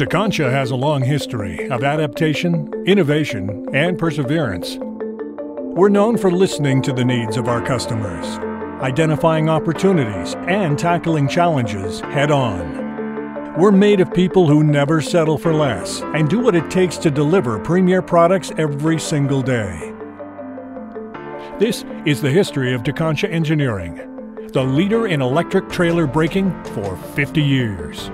Tekonsha has a long history of adaptation, innovation, and perseverance. We're known for listening to the needs of our customers, identifying opportunities, and tackling challenges head on. We're made of people who never settle for less and do what it takes to deliver premier products every single day. This is the history of Tekonsha Engineering, the leader in electric trailer braking for 50 years.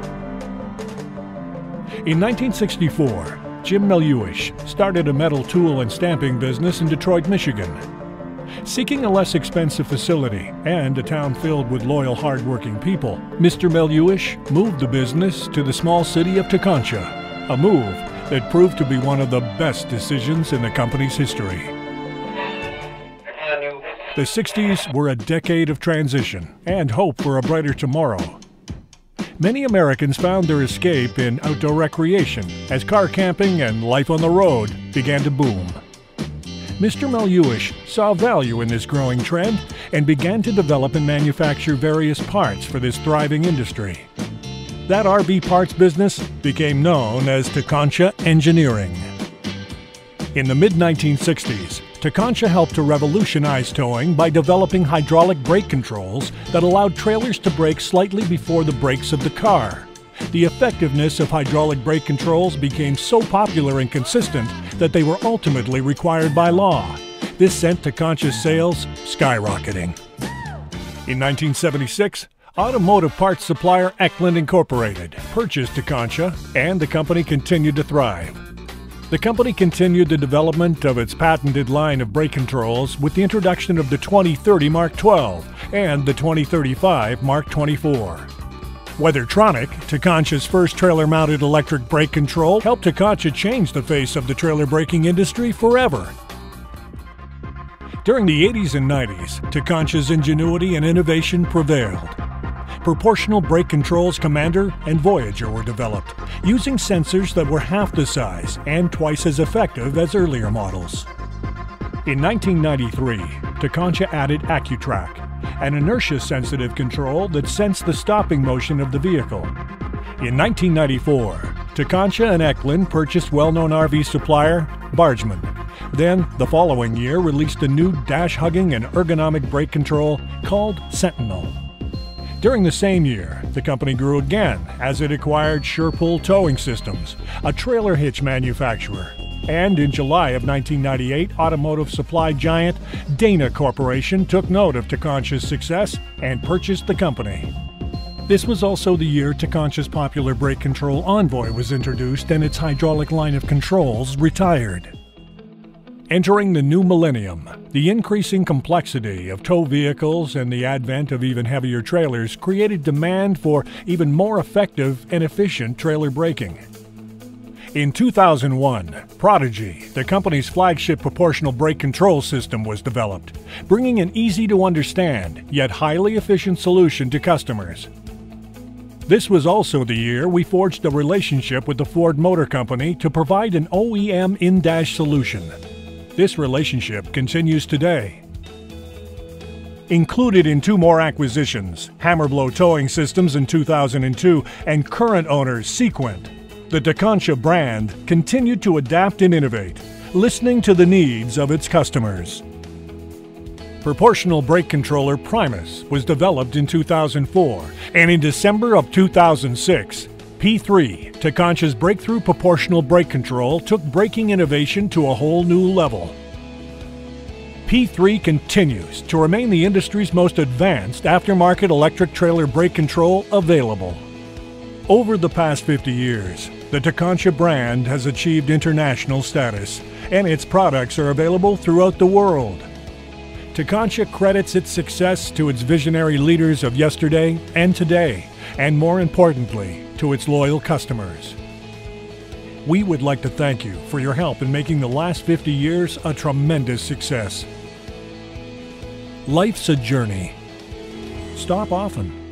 In 1964, Jim Meluish started a metal tool and stamping business in Detroit, Michigan. Seeking a less expensive facility and a town filled with loyal, hardworking people, Mr. Meluish moved the business to the small city of Tekonsha, a move that proved to be one of the best decisions in the company's history. The 60s were a decade of transition and hope for a brighter tomorrow many Americans found their escape in outdoor recreation as car camping and life on the road began to boom. Mr. Meluish saw value in this growing trend and began to develop and manufacture various parts for this thriving industry. That RV parts business became known as Tekonsha Engineering. In the mid 1960s, Tekonsha helped to revolutionize towing by developing hydraulic brake controls that allowed trailers to brake slightly before the brakes of the car. The effectiveness of hydraulic brake controls became so popular and consistent that they were ultimately required by law. This sent Tekonsha's sales skyrocketing. In 1976, automotive parts supplier Echlin Incorporated purchased Tekonsha, and the company continued to thrive. The company continued the development of its patented line of brake controls with the introduction of the 2030 Mark 12 and the 2035 Mark 24. Weathertronic, Tekonsha's first trailer mounted electric brake control, helped Tekonsha change the face of the trailer braking industry forever. During the 80s and 90s, Tekonsha's ingenuity and innovation prevailed proportional brake controls Commander and Voyager were developed, using sensors that were half the size and twice as effective as earlier models. In 1993, Tekonsha added AccuTrack, an inertia-sensitive control that sensed the stopping motion of the vehicle. In 1994, Tekonsha and Echlin purchased well-known RV supplier Bargman. Then, the following year, released a new dash-hugging and ergonomic brake control called Sentinel. During the same year, the company grew again as it acquired Sure-Pull Towing Systems, a trailer hitch manufacturer. And in July of 1998, automotive supply giant Dana Corporation took note of Tekonsha's success and purchased the company. This was also the year Tekonsha's popular brake control Envoy was introduced and its hydraulic line of controls retired. Entering the new millennium, the increasing complexity of tow vehicles and the advent of even heavier trailers created demand for even more effective and efficient trailer braking. In 2001, Prodigy, the company's flagship proportional brake control system, was developed, bringing an easy to understand yet highly efficient solution to customers. This was also the year we forged a relationship with the Ford Motor Company to provide an OEM in dash solution. This relationship continues today. Included in two more acquisitions, Hammerblow Towing Systems in 2002 and current owner Cequent, the Tekonsha brand continued to adapt and innovate, listening to the needs of its customers. Proportional brake controller Primus was developed in 2004, and in December of 2006, P3, Tekonsha's breakthrough proportional brake control, took braking innovation to a whole new level. P3 continues to remain the industry's most advanced aftermarket electric trailer brake control available. Over the past 50 years, the Tekonsha brand has achieved international status, and its products are available throughout the world. Tekonsha credits its success to its visionary leaders of yesterday and today, and more importantly, to its loyal customers. We would like to thank you for your help in making the last 50 years a tremendous success. Life's a journey. Stop often